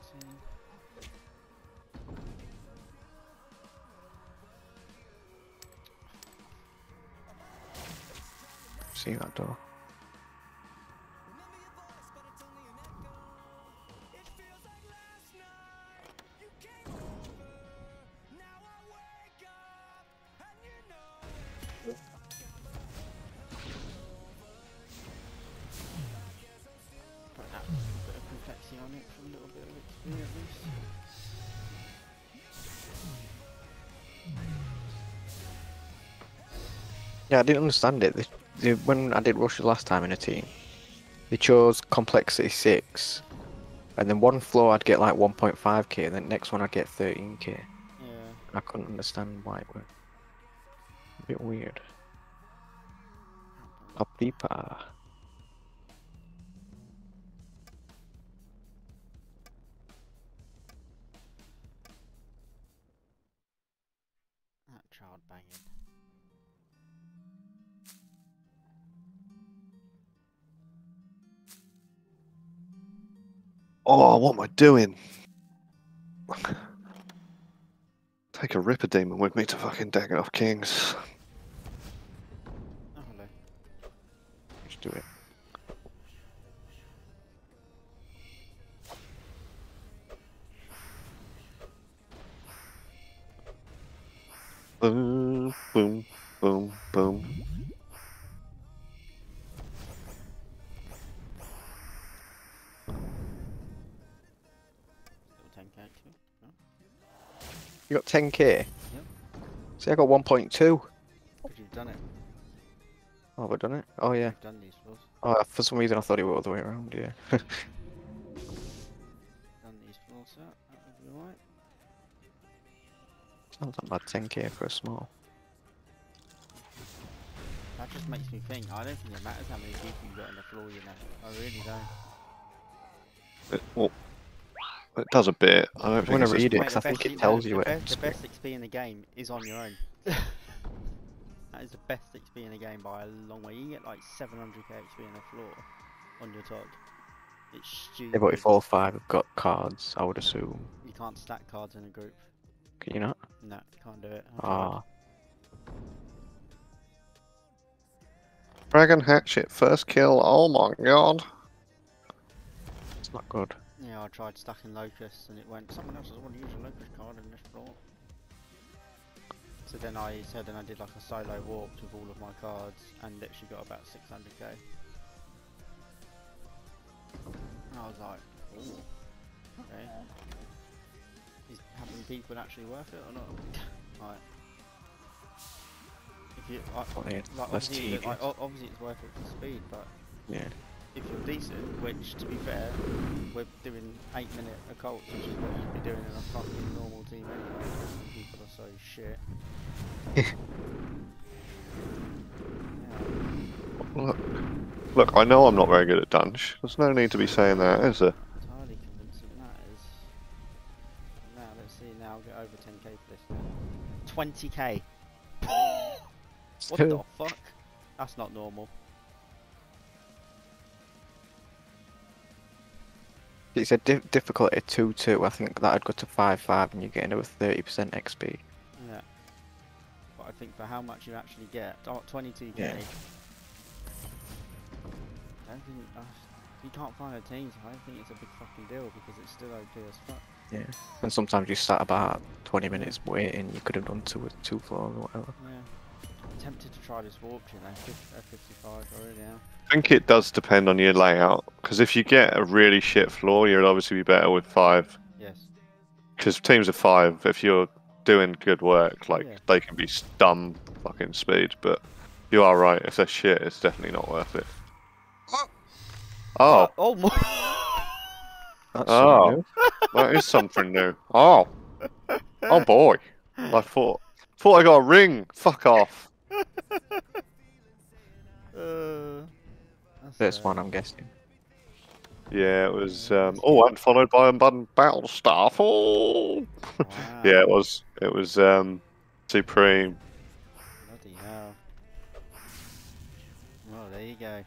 14. See that door. On it for a little bit of at least. Yeah, I didn't understand it. They, they, when I did rushes last time in a team, they chose complexity six, and then one floor I'd get like 1.5k, and then next one I'd get 13k. Yeah. I couldn't understand why it was a bit weird. Papipa. Child banging. Oh, what am I doing? Take a Ripper Demon with me to fucking Dagon Kings. Oh, hello. Let's do it. Boom, boom, boom, boom. Still 10k actually. No? You got 10k? Yep. See, I got 1.2. Because you've done it. Oh, have I done it? Oh, yeah. You've done these. Oh, for some reason I thought it was the other way around, yeah. Done these floors out. That would be alright. Sounds like bad 10k for a small. That just makes me think. I don't think it matters how many people you got on the floor, you know. I really don't. It, well, it does a bit. I don't I'm think gonna it's read it 'cause I think it tells you it. Best, the best XP in the game is on your own. that is the best XP in the game by a long way. You can get like 700k XP on the floor on your top. It's stupid. Yeah, but if all five have got cards, I would assume. You can't stack cards in a group. Can you not? No, you can't do it. Ah, Dragon Hatchet, first kill. Oh my god. it's not good. Yeah, I tried stacking locusts and it went. Someone else doesn't want to use a locust card in this floor. So then I said, and I did like a solo walk with all of my cards and literally got about 600k. And I was like, ooh, having people actually worth it or not? like, if you, I, yeah, like, less obviously, tedious. like, obviously it's worth it for speed, but Yeah. if you're decent, which to be fair, we're doing eight minute occults, which is what you'd be doing in a fucking normal team anyway. People are so shit. yeah, Look, look. I know I'm not very good at Dunge. There's no need to be saying that, is there? 10k for this. 20k. What the fuck? That's not normal. it's a di- difficulty 2 2. I think that'd go to 5 5 and you get another 30% XP. Yeah. But I think for how much you actually get, oh, 22k. Yeah. I don't think uh, you can't find a team, so I don't think it's a big fucking deal because it's still OP as fuck. Yeah. And sometimes you sat about 20 minutes waiting, you could have done two, two floors or whatever. Yeah. I'm tempted to try this warp, you know, fif- F55 already now. I think it does depend on your layout. Because if you get a really shit floor, you'd obviously be better with five. Yes. Because teams of five, if you're doing good work, like Yeah. they can be dumb fucking speed. But you are right. If they're shit, it's definitely not worth it. Oh, Oh, oh my! Oh. That's Oh. new. that is something new. Oh, oh boy. I thought thought I got a ring. Fuck off. Uh, that's, This one, I'm guessing. Yeah, it was. Um, oh, and followed by a button battle staff. Oh, Wow. yeah, it was. It was um, supreme. Bloody hell. Well, there you go.